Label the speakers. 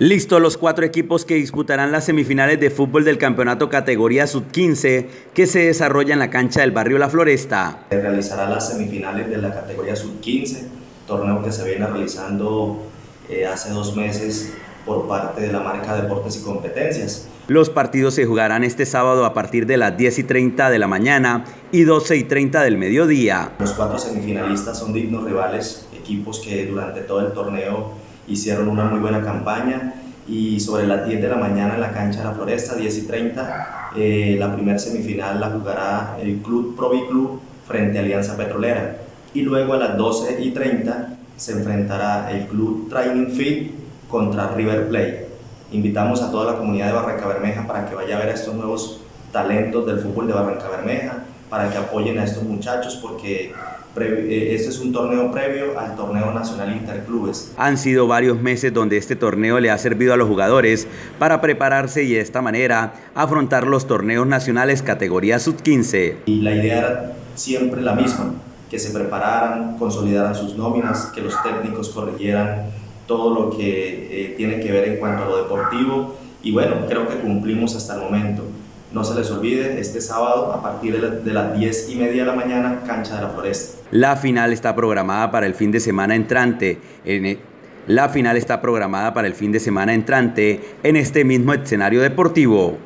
Speaker 1: Listo los cuatro equipos que disputarán las semifinales de fútbol del campeonato categoría sub-15 que se desarrolla en la cancha del barrio La Floresta.
Speaker 2: Se realizará las semifinales de la categoría sub-15, torneo que se viene realizando eh, hace dos meses por parte de la marca Deportes y Competencias.
Speaker 1: Los partidos se jugarán este sábado a partir de las 10 y 30 de la mañana y 12 y 30 del mediodía.
Speaker 2: Los cuatro semifinalistas son dignos rivales, equipos que durante todo el torneo hicieron una muy buena campaña y sobre las 10 de la mañana en la cancha de la Floresta, 10 y 30, eh, la primera semifinal la jugará el Club Provi Club frente a Alianza Petrolera y luego a las 12 y 30 se enfrentará el Club Training Fit contra River Plate. Invitamos a toda la comunidad de Barranca Bermeja para que vaya a ver a estos nuevos talentos del fútbol de Barranca Bermeja, para que apoyen a estos muchachos porque eh, este es un torneo previo al torneo nacional interclubes.
Speaker 1: Han sido varios meses donde este torneo le ha servido a los jugadores para prepararse y de esta manera afrontar los torneos nacionales categoría sub-15.
Speaker 2: Y la idea era siempre la misma, que se prepararan, consolidaran sus nóminas, que los técnicos corrigieran todo lo que eh, tiene que ver en cuanto a lo deportivo y bueno, creo que cumplimos hasta el momento. No se les olvide, este sábado a partir de, las 10 y media de la mañana, cancha de la Floresta.
Speaker 1: La final está programada para el fin de semana entrante. En e, la final está programada para el fin de semana entrante en este mismo escenario deportivo.